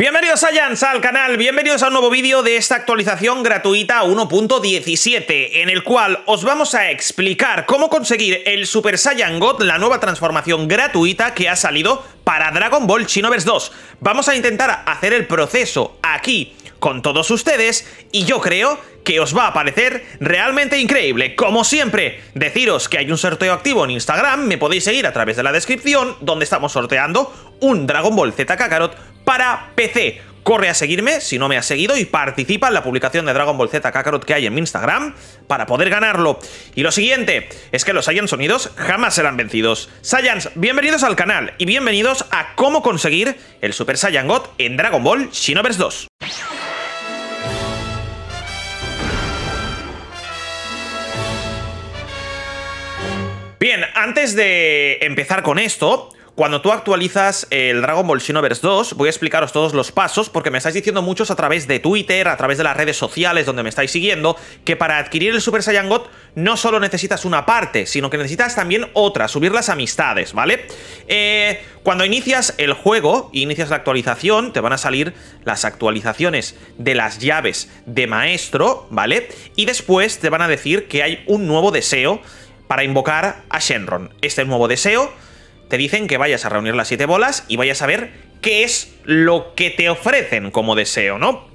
Bienvenidos a Jans al canal, bienvenidos a un nuevo vídeo de esta actualización gratuita 1.17 en el cual os vamos a explicar cómo conseguir el Super Saiyan God, la nueva transformación gratuita que ha salido para Dragon Ball Xenoverse 2. Vamos a intentar hacer el proceso aquí con todos ustedes y yo creo que os va a parecer realmente increíble. Como siempre, deciros que hay un sorteo activo en Instagram, me podéis seguir a través de la descripción, donde estamos sorteando un Dragon Ball Z Kakarot para PC. Corre a seguirme si no me has seguido y participa en la publicación de Dragon Ball Z Kakarot que hay en mi Instagram para poder ganarlo. Y lo siguiente es que los Saiyans Unidos jamás serán vencidos. Saiyans, bienvenidos al canal y bienvenidos a cómo conseguir el Super Saiyan God en Dragon Ball Xenoverse 2. Bien, antes de empezar con esto, cuando tú actualizas el Dragon Ball Xenoverse 2, voy a explicaros todos los pasos, porque me estáis diciendo muchos a través de Twitter, a través de las redes sociales donde me estáis siguiendo, que para adquirir el Super Saiyan God no solo necesitas una parte, sino que necesitas también otra, subir las amistades, ¿vale? Eh, cuando inicias el juego inicias la actualización, te van a salir las actualizaciones de las llaves de maestro, ¿vale? Y después te van a decir que hay un nuevo deseo para invocar a Shenron. Este nuevo deseo te dicen que vayas a reunir las siete bolas y vayas a ver qué es lo que te ofrecen como deseo, ¿no?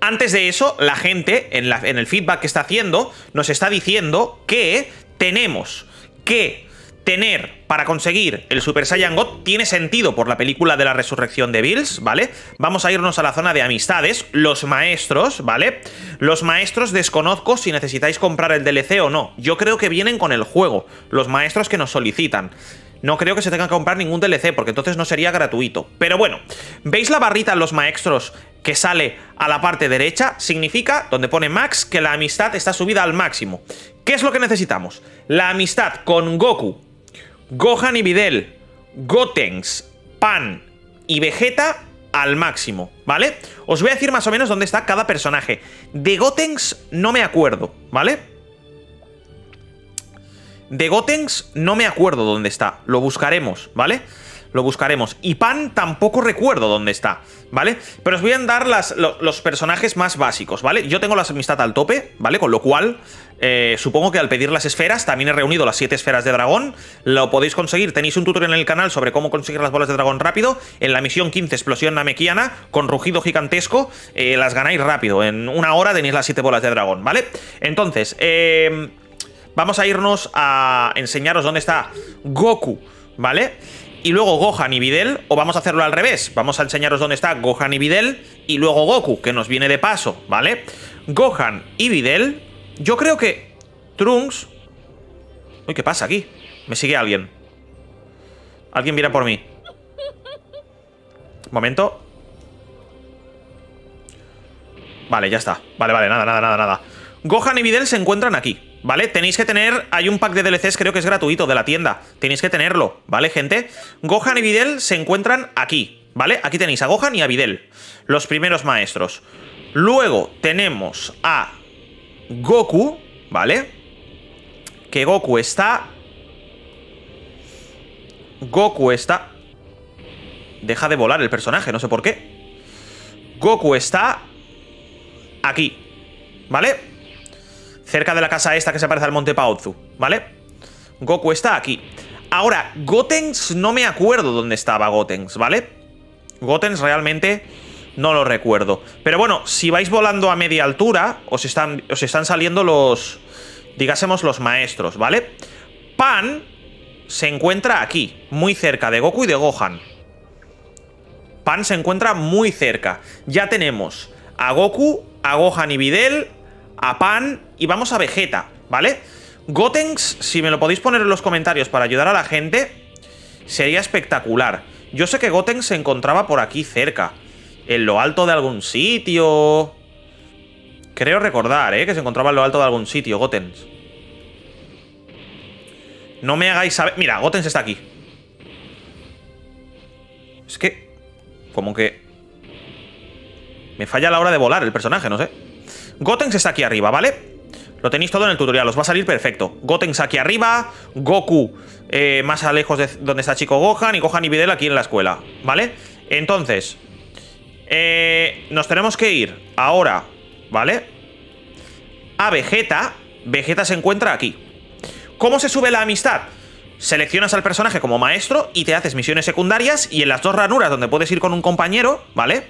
Antes de eso, la gente, en, en el feedback que está haciendo, nos está diciendo que tenemos que tener para conseguir el Super Saiyan God tiene sentido por la película de la resurrección de Bills, ¿vale? Vamos a irnos a la zona de amistades, los maestros, ¿vale? Los maestros desconozco si necesitáis comprar el DLC o no. Yo creo que vienen con el juego, los maestros que nos solicitan. No creo que se tenga que comprar ningún DLC, porque entonces no sería gratuito. Pero bueno, ¿veis la barrita en los maestros que sale a la parte derecha? Significa, donde pone Max, que la amistad está subida al máximo. ¿Qué es lo que necesitamos? La amistad con Goku, Gohan y Videl, Gotenks, Pan y Vegeta al máximo, ¿vale? Os voy a decir más o menos dónde está cada personaje. De Gotenks no me acuerdo, ¿vale? De Gotenks no me acuerdo dónde está. Lo buscaremos, ¿vale? Lo buscaremos. Y Pan tampoco recuerdo dónde está, ¿vale? Pero os voy a dar los personajes más básicos, ¿vale? Yo tengo la amistad al tope, ¿vale? Con lo cual eh, supongo que al pedir las esferas, también he reunido las 7 esferas de dragón. Lo podéis conseguir. Tenéis un tutorial en el canal sobre cómo conseguir las bolas de dragón rápido. En la misión 15, explosión namekiana, con rugido gigantesco, eh, las ganáis rápido. En una hora tenéis las 7 bolas de dragón, ¿vale? Entonces, eh, vamos a irnos a enseñaros dónde está Goku, ¿vale? y luego Gohan y Videl, o vamos a hacerlo al revés. Vamos a enseñaros dónde está Gohan y Videl y luego Goku, que nos viene de paso, ¿vale? Gohan y Videl yo creo que Trunks... Uy, ¿qué pasa aquí? Me sigue alguien. Alguien mira por mí. Momento. Vale, ya está. Vale, vale, nada, nada, nada, nada. Gohan y Videl se encuentran aquí, ¿vale? Tenéis que tener... Hay un pack de DLCs, creo que es gratuito, de la tienda. Tenéis que tenerlo, ¿vale, gente? Gohan y Videl se encuentran aquí, ¿vale? Aquí tenéis a Gohan y a Videl, los primeros maestros. Luego tenemos a Goku, ¿vale? Que Goku está... Goku está... Deja de volar el personaje, no sé por qué. Goku está... Aquí, ¿vale? Cerca de la casa esta que se parece al Monte Paozu, ¿vale? Goku está aquí. Ahora, Gotenks no me acuerdo dónde estaba Gotenks, ¿vale? Gotenks realmente no lo recuerdo. Pero bueno, si vais volando a media altura, os están, os están saliendo los, digásemos, los maestros, ¿vale? Pan se encuentra aquí, muy cerca de Goku y de Gohan. Pan se encuentra muy cerca. Ya tenemos a Goku, a Gohan y Videl, a Pan y vamos a Vegeta, ¿vale? Gotenks, si me lo podéis poner en los comentarios para ayudar a la gente, sería espectacular. Yo sé que Gotenks se encontraba por aquí cerca en lo alto de algún sitio. Creo recordar, ¿eh? Que se encontraba en lo alto de algún sitio, Gotens. No me hagáis saber... Mira, Gotens está aquí. Es que... Como que... Me falla la hora de volar el personaje, no sé. Gotens está aquí arriba, ¿vale? Lo tenéis todo en el tutorial, os va a salir perfecto. Gotens aquí arriba, Goku eh, más a lejos de donde está Chico Gohan y Gohan y Videl aquí en la escuela, ¿vale? Entonces, Eh, nos tenemos que ir ahora, ¿vale? A Vegeta. Vegeta se encuentra aquí. ¿Cómo se sube la amistad? Seleccionas al personaje como maestro y te haces misiones secundarias y en las dos ranuras donde puedes ir con un compañero, ¿vale?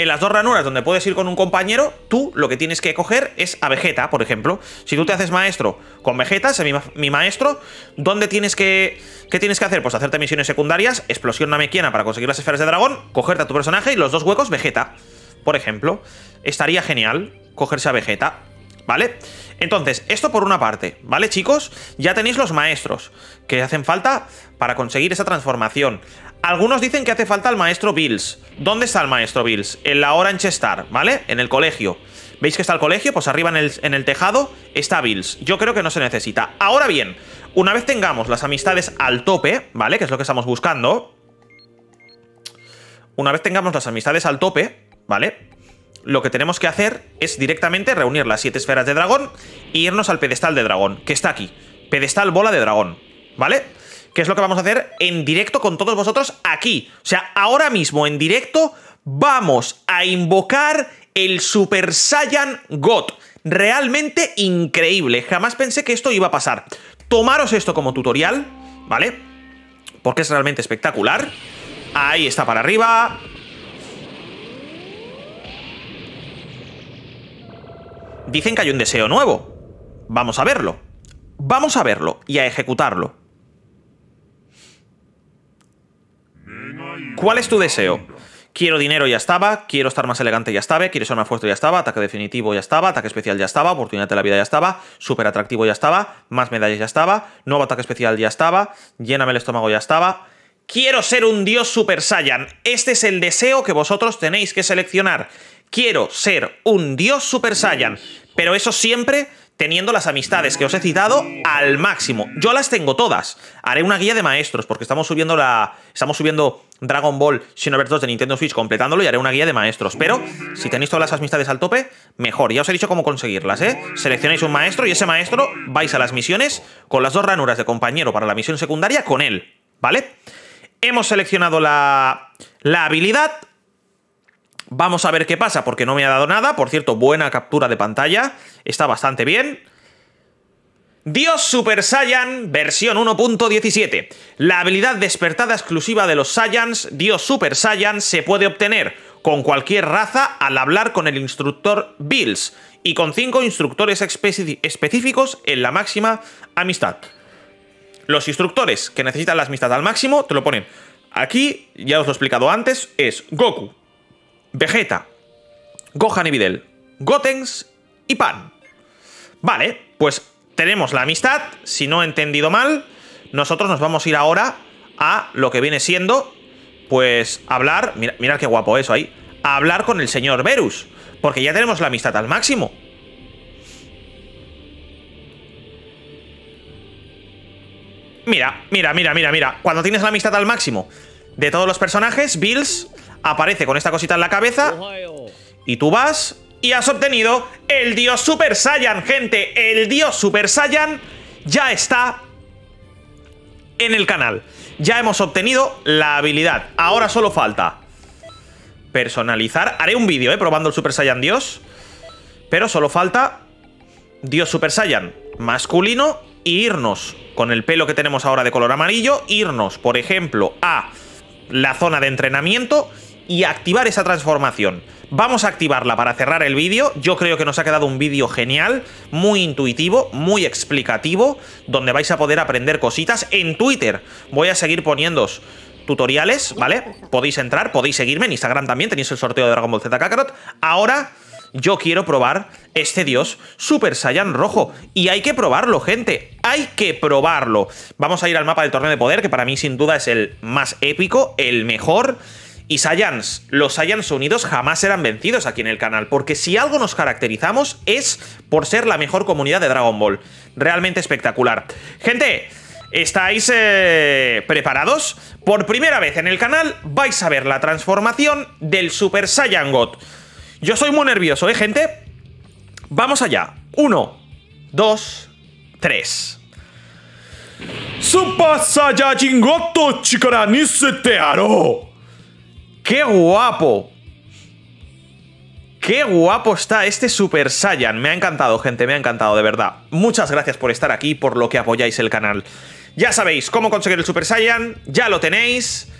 En las dos ranuras donde puedes ir con un compañero, tú lo que tienes que coger es a Vegeta, por ejemplo. Si tú te haces maestro con Vegeta, es mi, maestro, ¿dónde tienes que... ¿Qué tienes que hacer? Pues hacerte misiones secundarias, explosión namekiana para conseguir las esferas de dragón, cogerte a tu personaje y los dos huecos Vegeta, por ejemplo. Estaría genial cogerse a Vegeta, ¿vale? Entonces, esto por una parte, ¿vale, chicos? Ya tenéis los maestros que hacen falta para conseguir esa transformación. Algunos dicen que hace falta el maestro Bills. ¿Dónde está el maestro Bills? En la Orange Star, ¿vale? En el colegio. ¿Veis que está el colegio? Pues arriba en el, en el tejado está Bills. Yo creo que no se necesita. Ahora bien, una vez tengamos las amistades al tope, ¿vale? Que es lo que estamos buscando. Una vez tengamos las amistades al tope, ¿vale? Lo que tenemos que hacer es directamente reunir las siete esferas de dragón e irnos al pedestal de dragón, que está aquí. Pedestal bola de dragón, ¿vale? que es lo que vamos a hacer en directo con todos vosotros aquí. O sea, ahora mismo en directo vamos a invocar el Super Saiyan God. Realmente increíble. Jamás pensé que esto iba a pasar. Tomaros esto como tutorial, ¿vale? Porque es realmente espectacular. Ahí está para arriba. Dicen que hay un deseo nuevo. Vamos a verlo. Vamos a verlo y a ejecutarlo. ¿Cuál es tu deseo? Quiero dinero, ya estaba. Quiero estar más elegante, ya estaba. Quiero ser más fuerte, ya estaba. Ataque definitivo, ya estaba. Ataque especial, ya estaba. Oportunidad de la vida, ya estaba. Súper atractivo, ya estaba. Más medallas, ya estaba. Nuevo ataque especial, ya estaba. Lléname el estómago, ya estaba. Quiero ser un dios Super Saiyan. Este es el deseo que vosotros tenéis que seleccionar. Quiero ser un dios Super Saiyan. Pero eso siempre teniendo las amistades que os he citado al máximo. Yo las tengo todas. Haré una guía de maestros, porque estamos subiendo la. Estamos subiendo Dragon Ball Xenoverse 2 de Nintendo Switch completándolo y haré una guía de maestros. Pero si tenéis todas las amistades al tope, mejor. Ya os he dicho cómo conseguirlas, ¿eh? Seleccionáis un maestro y ese maestro vais a las misiones con las dos ranuras de compañero para la misión secundaria con él, ¿vale? Hemos seleccionado la, la habilidad. Vamos a ver qué pasa, porque no me ha dado nada. Por cierto, buena captura de pantalla. Está bastante bien. Dios Super Saiyan versión 1.17. La habilidad despertada exclusiva de los Saiyans, Dios Super Saiyan, se puede obtener con cualquier raza al hablar con el instructor Bills y con cinco instructores específicos en la máxima amistad. Los instructores que necesitan la amistad al máximo te lo ponen aquí, ya os lo he explicado antes, es Goku, Vegeta, Gohan y Videl, Gotenks y Pan. Vale, pues tenemos la amistad, si no he entendido mal, nosotros nos vamos a ir ahora a lo que viene siendo, pues, hablar, mira, mira qué guapo eso ahí, hablar con el señor Verus, porque ya tenemos la amistad al máximo. Mira, mira, mira, mira, mira, cuando tienes la amistad al máximo de todos los personajes, Bills aparece con esta cosita en la cabeza y tú vas y has obtenido el Dios Super Saiyan, gente. El Dios Super Saiyan ya está en el canal. Ya hemos obtenido la habilidad. Ahora solo falta personalizar. Haré un vídeo, ¿eh? Probando el Super Saiyan Dios. Pero solo falta Dios Super Saiyan masculino e irnos con el pelo que tenemos ahora de color amarillo, irnos, por ejemplo, a la zona de entrenamiento y activar esa transformación. Vamos a activarla para cerrar el vídeo. Yo creo que nos ha quedado un vídeo genial, muy intuitivo, muy explicativo, donde vais a poder aprender cositas. En Twitter voy a seguir poniéndos tutoriales, ¿vale? Podéis entrar, podéis seguirme, en Instagram también tenéis el sorteo de Dragon Ball Z Kakarot. Ahora yo quiero probar este dios Super Saiyan rojo. Y hay que probarlo, gente. Hay que probarlo. Vamos a ir al mapa del torneo de poder, que para mí sin duda es el más épico, el mejor y Saiyans. Los Saiyans unidos jamás serán vencidos aquí en el canal, porque si algo nos caracterizamos es por ser la mejor comunidad de Dragon Ball. Realmente espectacular. Gente, ¿estáis eh, preparados? Por primera vez en el canal vais a ver la transformación del Super Saiyan God. Yo soy muy nervioso, ¿eh, gente? Vamos allá. Uno, dos, tres. Super Saiyajin God, chikara ni ¡Qué guapo! ¡Qué guapo está este Super Saiyan! Me ha encantado, gente, me ha encantado, de verdad. Muchas gracias por estar aquí, por lo que apoyáis el canal. Ya sabéis cómo conseguir el Super Saiyan, ya lo tenéis.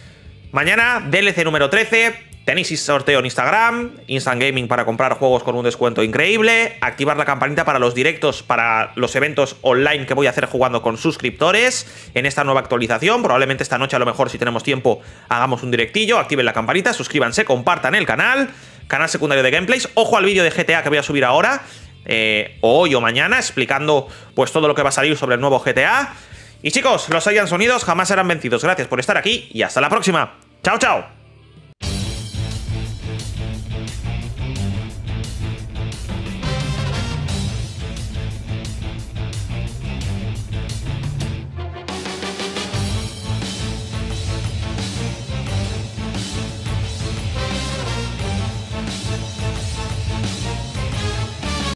Mañana, DLC número 13. Tenéis sorteo en Instagram, Instant Gaming para comprar juegos con un descuento increíble, activar la campanita para los directos, para los eventos online que voy a hacer jugando con suscriptores en esta nueva actualización. Probablemente esta noche, a lo mejor, si tenemos tiempo, hagamos un directillo. Activen la campanita, suscríbanse, compartan el canal, canal secundario de gameplays. Ojo al vídeo de GTA que voy a subir ahora, eh, hoy o mañana, explicando pues todo lo que va a salir sobre el nuevo GTA. Y chicos, los hayan sonidos jamás serán vencidos. Gracias por estar aquí y hasta la próxima. Chao, chao.